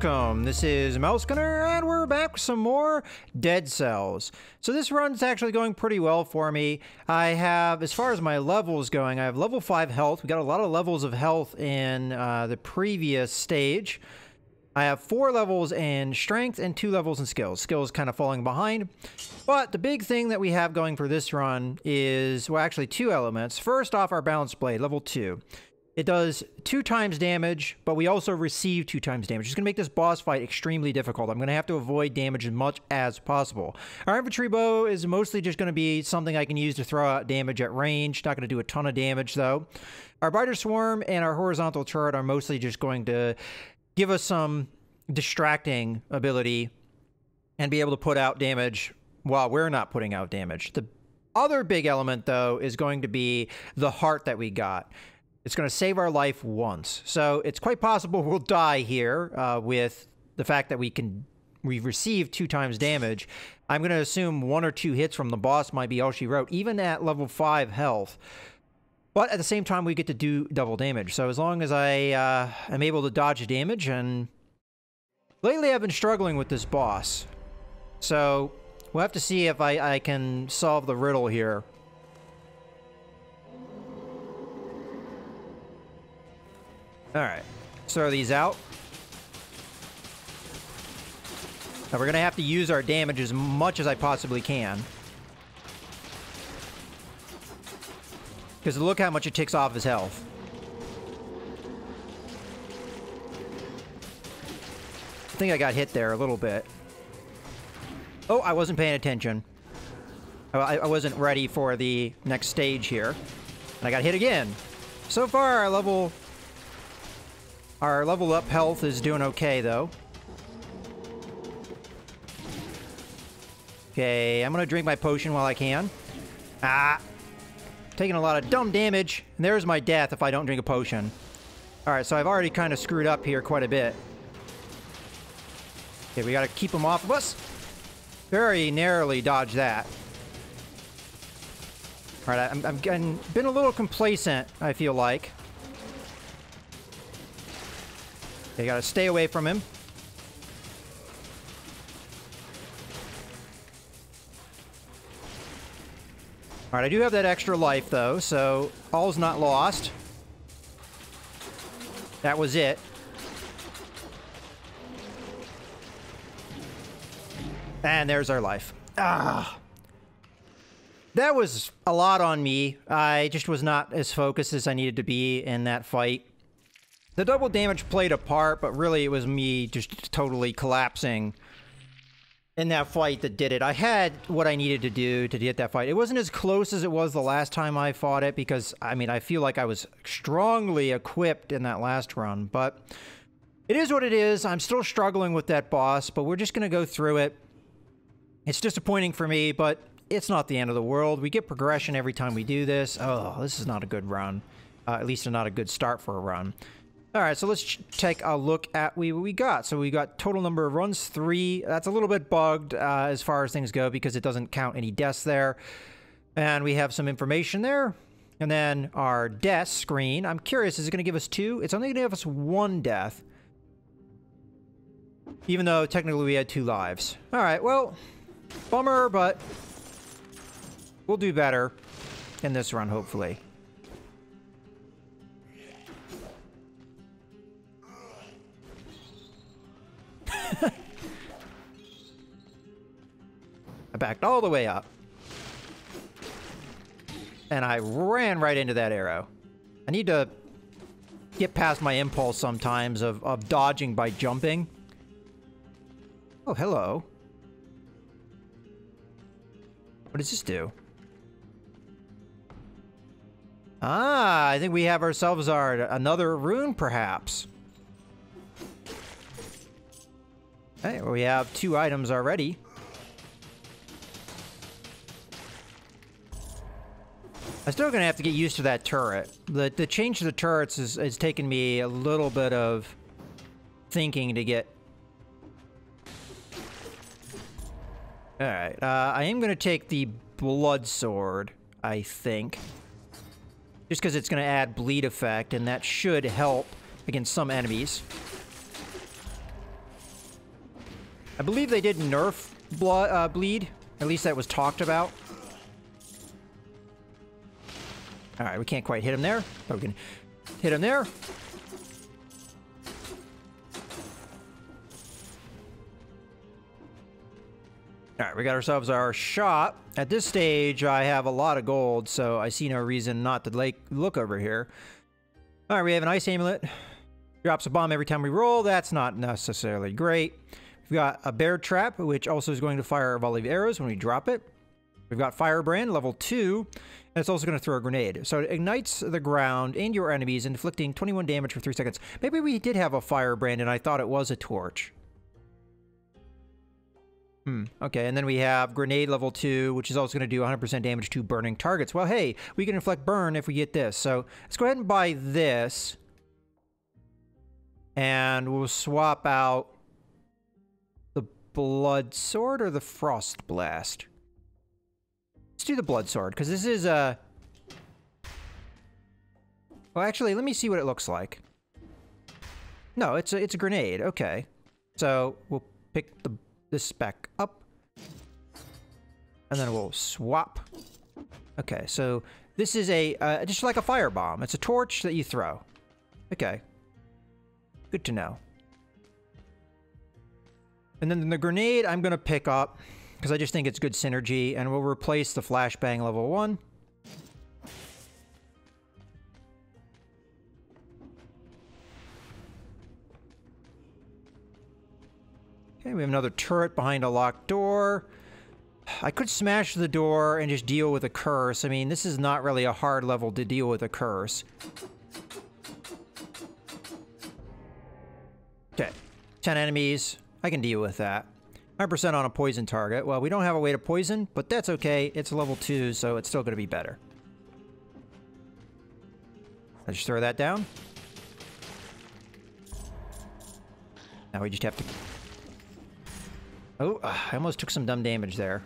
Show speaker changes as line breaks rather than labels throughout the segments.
Welcome. This is Mousegunner, and we're back with some more Dead Cells. So this run's actually going pretty well for me. I have, as far as my levels going, I have level 5 health. We got a lot of levels of health in uh, the previous stage. I have four levels in strength and two levels in skills. Skills kind of falling behind. But the big thing that we have going for this run is, well, actually two elements. First off, our balance blade, level two. It does two times damage, but we also receive two times damage. It's going to make this boss fight extremely difficult. I'm going to have to avoid damage as much as possible. Our infantry bow is mostly just going to be something I can use to throw out damage at range. Not going to do a ton of damage, though. Our Biter Swarm and our Horizontal Turret are mostly just going to give us some distracting ability and be able to put out damage while we're not putting out damage. The other big element, though, is going to be the heart that we got. It's going to save our life once. So it's quite possible we'll die here uh, with the fact that we can we've received two times damage. I'm going to assume one or two hits from the boss might be all she wrote, even at level 5 health. But at the same time, we get to do double damage. So as long as I uh, am able to dodge damage, and lately I've been struggling with this boss. So we'll have to see if I, I can solve the riddle here. Alright, throw these out. Now we're going to have to use our damage as much as I possibly can. Because look how much it takes off his health. I think I got hit there a little bit. Oh, I wasn't paying attention. Oh, I, I wasn't ready for the next stage here. And I got hit again. So far, our level... Our level up health is doing okay, though. Okay, I'm gonna drink my potion while I can. Ah! Taking a lot of dumb damage. And there's my death if I don't drink a potion. Alright, so I've already kind of screwed up here quite a bit. Okay, we gotta keep them off of us. Very narrowly dodge that. Alright, I'm, I'm been a little complacent, I feel like. Okay, gotta stay away from him. Alright, I do have that extra life, though, so all's not lost. That was it. And there's our life. Ah. That was a lot on me. I just was not as focused as I needed to be in that fight. The double damage played a part, but really it was me just totally collapsing in that fight that did it. I had what I needed to do to get that fight. It wasn't as close as it was the last time I fought it because, I mean, I feel like I was strongly equipped in that last run, but it is what it is. I'm still struggling with that boss, but we're just going to go through it. It's disappointing for me, but it's not the end of the world. We get progression every time we do this. Oh, this is not a good run. Uh, at least not a good start for a run. All right, so let's take a look at what we got. So we got total number of runs, three. That's a little bit bugged uh, as far as things go because it doesn't count any deaths there. And we have some information there. And then our death screen. I'm curious, is it going to give us two? It's only going to give us one death. Even though technically we had two lives. All right, well, bummer, but we'll do better in this run, hopefully. Backed all the way up. And I ran right into that arrow. I need to get past my impulse sometimes of, of dodging by jumping. Oh, hello. What does this do? Ah, I think we have ourselves our another rune, perhaps. Okay, well, we have two items already. I'm still gonna have to get used to that turret. The the change to the turrets is, is taking me a little bit of thinking to get. Alright, uh, I am gonna take the blood sword, I think. Just because it's gonna add bleed effect, and that should help against some enemies. I believe they did nerf blood, uh, bleed. At least that was talked about. Alright, we can't quite hit him there, but we can hit him there. Alright, we got ourselves our shot. At this stage, I have a lot of gold, so I see no reason not to like, look over here. Alright, we have an ice amulet. Drops a bomb every time we roll. That's not necessarily great. We've got a bear trap, which also is going to fire a volley of arrows when we drop it. We've got Firebrand, level 2, and it's also going to throw a grenade. So it ignites the ground and your enemies, inflicting 21 damage for 3 seconds. Maybe we did have a Firebrand and I thought it was a torch. Hmm, okay, and then we have Grenade level 2, which is also going to do 100% damage to burning targets. Well, hey, we can inflict burn if we get this. So let's go ahead and buy this. And we'll swap out the Blood Sword or the Frost Blast. Let's do the Blood Sword, because this is a... Well, actually, let me see what it looks like. No, it's a, it's a grenade. Okay. So we'll pick the this back up. And then we'll swap. Okay, so this is a uh, just like a firebomb. It's a torch that you throw. Okay. Good to know. And then the grenade I'm going to pick up because I just think it's good synergy, and we'll replace the flashbang level 1. Okay, we have another turret behind a locked door. I could smash the door and just deal with a curse. I mean, this is not really a hard level to deal with a curse. Okay, 10 enemies. I can deal with that. 100% on a poison target. Well, we don't have a way to poison, but that's okay. It's level 2, so it's still going to be better. I just throw that down. Now we just have to... Oh, uh, I almost took some dumb damage there.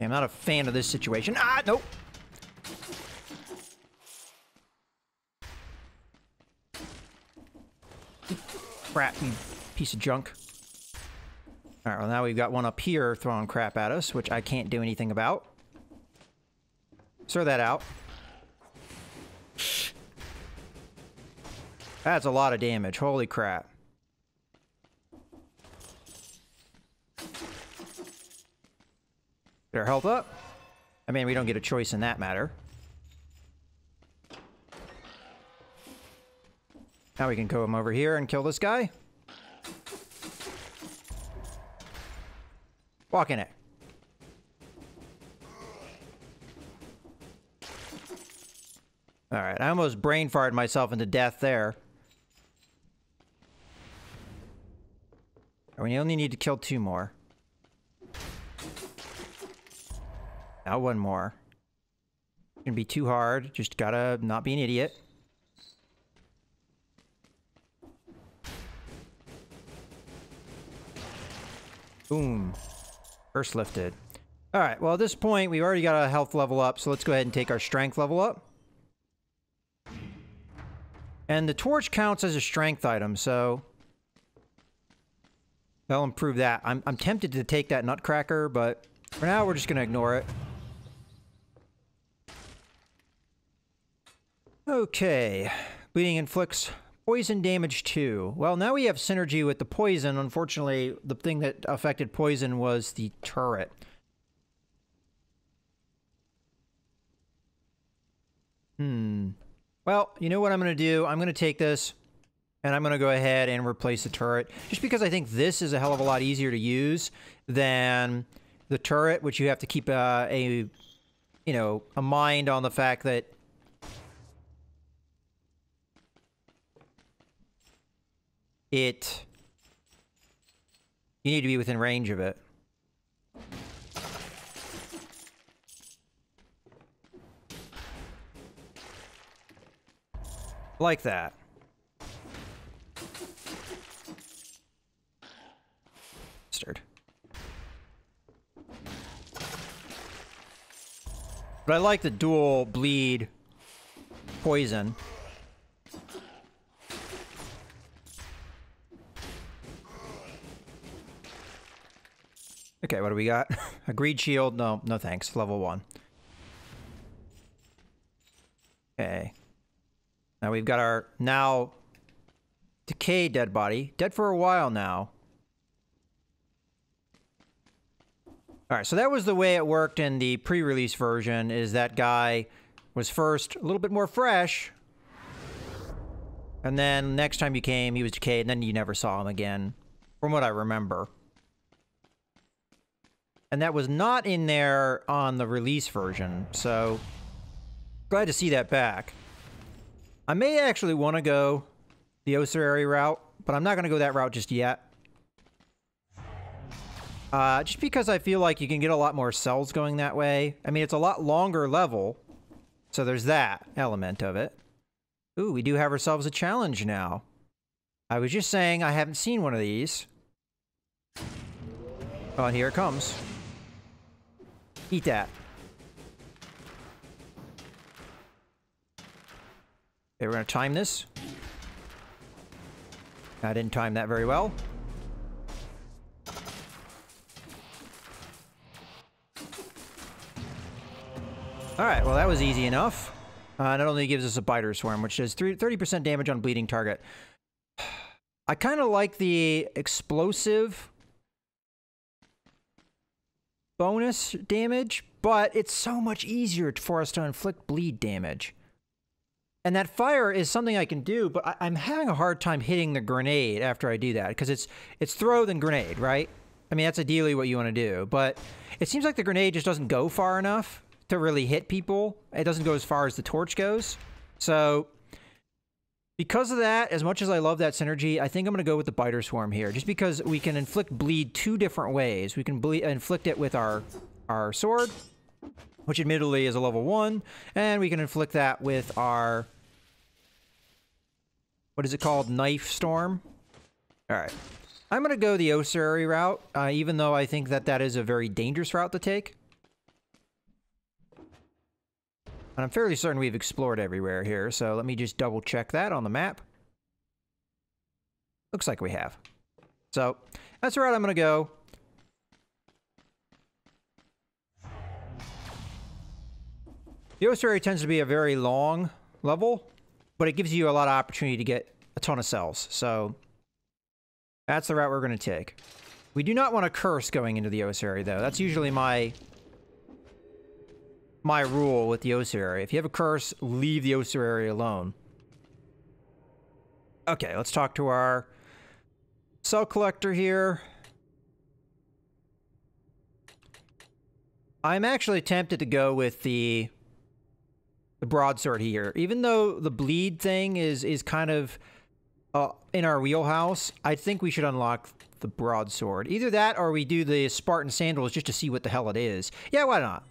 I'm not a fan of this situation. Ah, nope. Crap, you piece of junk. Alright, well now we've got one up here throwing crap at us, which I can't do anything about. Throw that out. That's a lot of damage. Holy crap. Get our health up. I mean, we don't get a choice in that matter. Now we can come over here and kill this guy. Walk in it. Alright, I almost brain farted myself into death there. We only need to kill two more. Now one more. It's Gonna be too hard. Just gotta not be an idiot. Boom. First lifted. Alright, well at this point, we've already got a health level up, so let's go ahead and take our strength level up. And the torch counts as a strength item, so... That'll improve that. I'm, I'm tempted to take that nutcracker, but for now we're just going to ignore it. Okay. Bleeding inflicts Poison damage 2. Well, now we have synergy with the poison. Unfortunately, the thing that affected poison was the turret. Hmm. Well, you know what I'm going to do? I'm going to take this and I'm going to go ahead and replace the turret. Just because I think this is a hell of a lot easier to use than the turret, which you have to keep uh, a, you know, a mind on the fact that it... You need to be within range of it. Like that. But I like the dual bleed poison. Okay, what do we got? A greed shield? No, no thanks. Level one. Okay. Now we've got our now decayed dead body. Dead for a while now. Alright, so that was the way it worked in the pre-release version, is that guy was first a little bit more fresh, and then next time you came, he was decayed, and then you never saw him again, from what I remember. And that was not in there on the release version, so glad to see that back. I may actually want to go the Ossuary route, but I'm not going to go that route just yet. Uh, just because I feel like you can get a lot more cells going that way. I mean, it's a lot longer level, so there's that element of it. Ooh, we do have ourselves a challenge now. I was just saying I haven't seen one of these. Oh, here it comes. Eat that. Okay, we're to time this. I didn't time that very well. Alright, well that was easy enough. Uh, not only gives us a biter swarm, which does 30% damage on bleeding target. I kind of like the explosive bonus damage, but it's so much easier for us to inflict bleed damage. And that fire is something I can do, but I am having a hard time hitting the grenade after I do that, because it's it's throw then grenade, right? I mean, that's ideally what you want to do, but it seems like the grenade just doesn't go far enough to really hit people. It doesn't go as far as the torch goes. So because of that, as much as I love that synergy, I think I'm going to go with the Biter Swarm here. Just because we can inflict bleed two different ways. We can inflict it with our, our sword, which admittedly is a level 1. And we can inflict that with our... What is it called? Knife Storm? Alright. I'm going to go the Ossuary route, uh, even though I think that that is a very dangerous route to take. And I'm fairly certain we've explored everywhere here, so let me just double check that on the map. Looks like we have. So, that's the route I'm going to go. The Ossuary tends to be a very long level, but it gives you a lot of opportunity to get a ton of cells. So, that's the route we're going to take. We do not want to curse going into the Ossuary, though. That's usually my my rule with the ossuary. If you have a curse, leave the ossuary alone. Okay, let's talk to our cell collector here. I'm actually tempted to go with the the broadsword here. Even though the bleed thing is is kind of uh, in our wheelhouse, I think we should unlock the broadsword. Either that or we do the Spartan sandals just to see what the hell it is. Yeah, why not?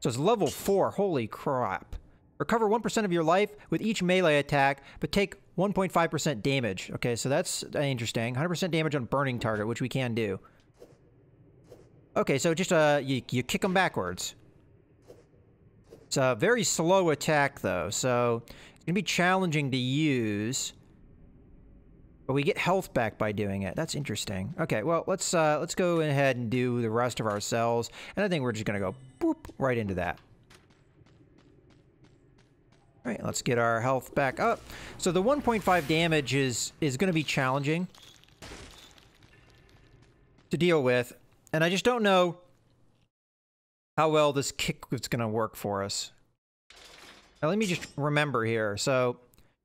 So it's level 4. Holy crap. Recover 1% of your life with each melee attack, but take 1.5% damage. Okay, so that's interesting. 100% damage on burning target, which we can do. Okay, so just uh, you, you kick them backwards. It's a very slow attack, though, so it's going to be challenging to use. But we get health back by doing it. That's interesting. Okay, well, let's uh, let's go ahead and do the rest of our cells. And I think we're just going to go boop right into that. All right, let's get our health back up. So the 1.5 damage is, is going to be challenging to deal with. And I just don't know how well this kick is going to work for us. Now, let me just remember here. So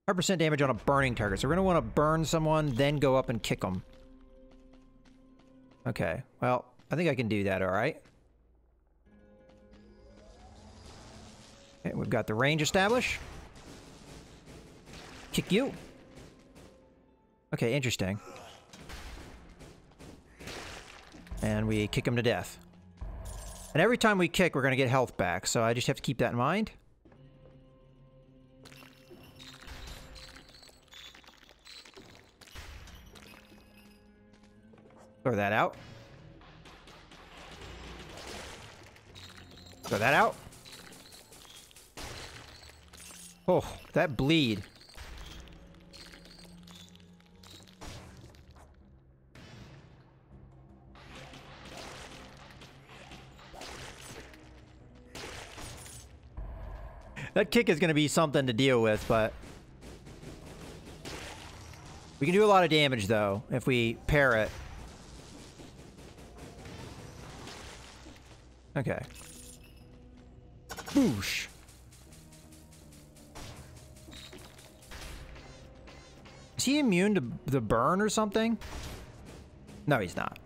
100% damage on a burning target. So we're going to want to burn someone, then go up and kick them. Okay. Well, I think I can do that, alright? Okay, we've got the range established. Kick you. Okay, interesting. And we kick him to death. And every time we kick, we're going to get health back, so I just have to keep that in mind. Throw that out. Throw that out. Oh, that bleed. That kick is going to be something to deal with, but... We can do a lot of damage, though, if we pair it. Okay. Boosh. Is he immune to the burn or something? No, he's not.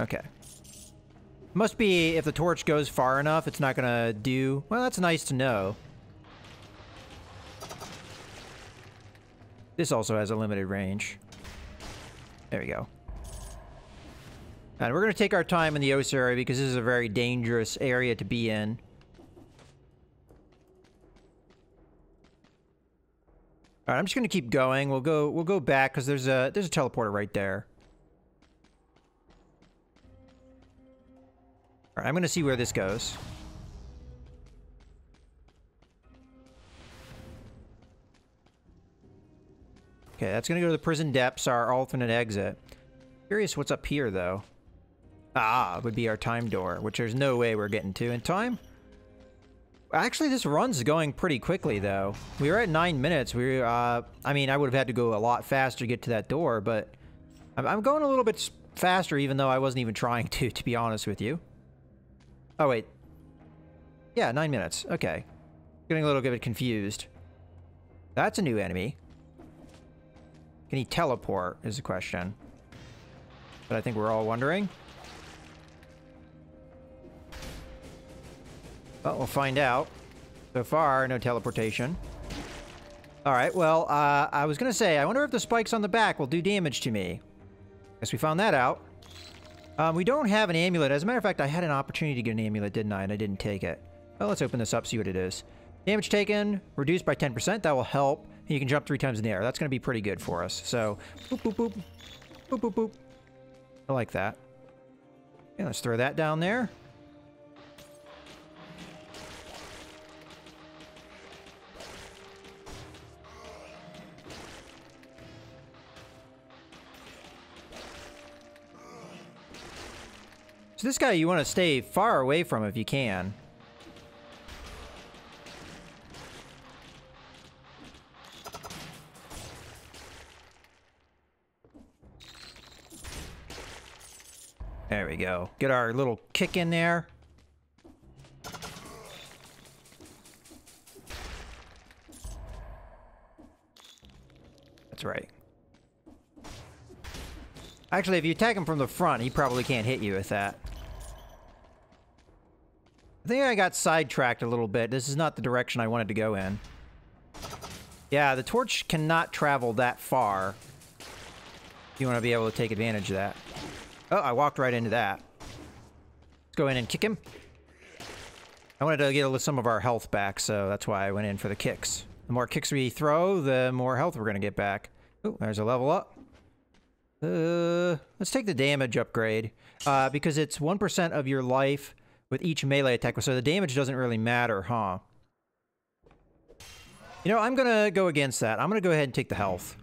Okay. Must be if the torch goes far enough, it's not gonna do... Well, that's nice to know. This also has a limited range. There we go. And we're going to take our time in the Ossuary because this is a very dangerous area to be in. All right, I'm just going to keep going. We'll go we'll go back cuz there's a there's a teleporter right there. All right, I'm going to see where this goes. Okay, that's gonna go to the prison depths, our alternate exit. Curious what's up here, though. Ah, would be our time door, which there's no way we're getting to in time. Actually, this run's going pretty quickly, though. We were at nine minutes. We, uh, I mean, I would have had to go a lot faster to get to that door, but I'm, I'm going a little bit faster, even though I wasn't even trying to, to be honest with you. Oh, wait. Yeah, nine minutes. Okay. Getting a little bit confused. That's a new enemy. Can he teleport, is the question. But I think we're all wondering. Well, we'll find out. So far, no teleportation. Alright, well, uh, I was gonna say, I wonder if the spikes on the back will do damage to me. Guess we found that out. Um, we don't have an amulet. As a matter of fact, I had an opportunity to get an amulet, didn't I? And I didn't take it. Well, let's open this up, see what it is. Damage taken, reduced by 10%. That will help. You can jump three times in the air. That's going to be pretty good for us. So, boop, boop, boop. Boop, boop, boop. I like that. Let's throw that down there. So this guy you want to stay far away from if you can. There we go. Get our little kick in there. That's right. Actually, if you attack him from the front, he probably can't hit you with that. I think I got sidetracked a little bit. This is not the direction I wanted to go in. Yeah, the torch cannot travel that far. You want to be able to take advantage of that. Oh, I walked right into that. Let's go in and kick him. I wanted to get some of our health back, so that's why I went in for the kicks. The more kicks we throw, the more health we're going to get back. Oh, there's a level up. Uh, let's take the damage upgrade, uh, because it's 1% of your life with each melee attack, so the damage doesn't really matter, huh? You know, I'm to go against that. I'm to go ahead and take the health.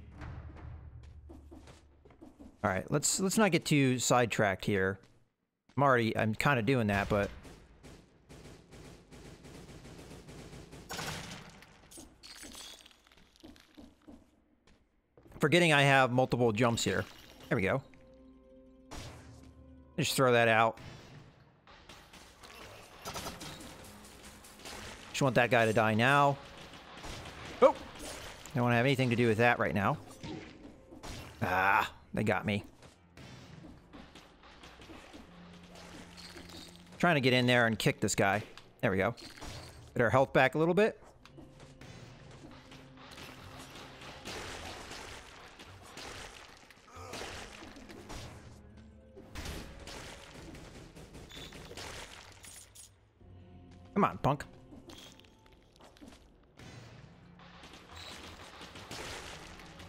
All right, let's let's not get too sidetracked here. I'm already I'm kind of doing that, but forgetting I have multiple jumps here. There we go. Just throw that out. Just want that guy to die now. Oh! Don't want to have anything to do with that right now. Ah. They got me. Trying to get in there and kick this guy. There we go. Get our health back a little bit. Come on, punk.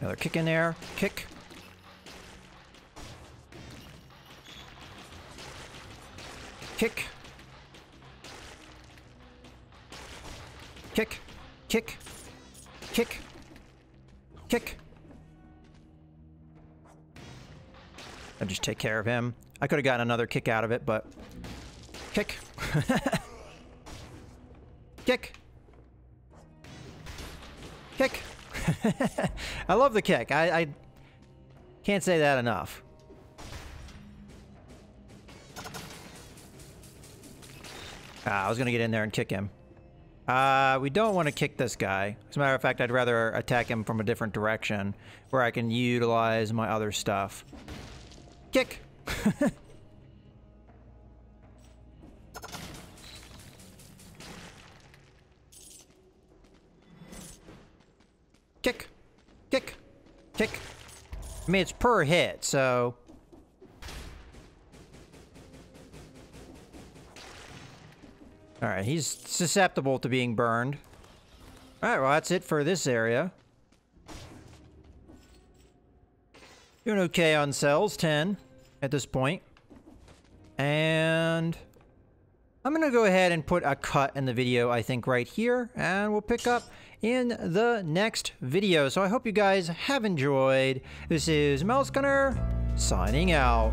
Another kick in there. Kick. kick. Kick. Kick. Kick. Kick. I just take care of him. I could have gotten another kick out of it, but... Kick. kick. Kick. I love the kick. I, I can't say that enough. Ah, I was going to get in there and kick him. Uh, we don't want to kick this guy. As a matter of fact, I'd rather attack him from a different direction where I can utilize my other stuff. Kick! kick! Kick! I mean, it's per hit, so... Alright, he's susceptible to being burned. Alright, well that's it for this area. Doing okay on cells, 10 at this point. And I'm going to go ahead and put a cut in the video, I think, right here. And we'll pick up in the next video. So I hope you guys have enjoyed. This is Mouse Gunner signing out.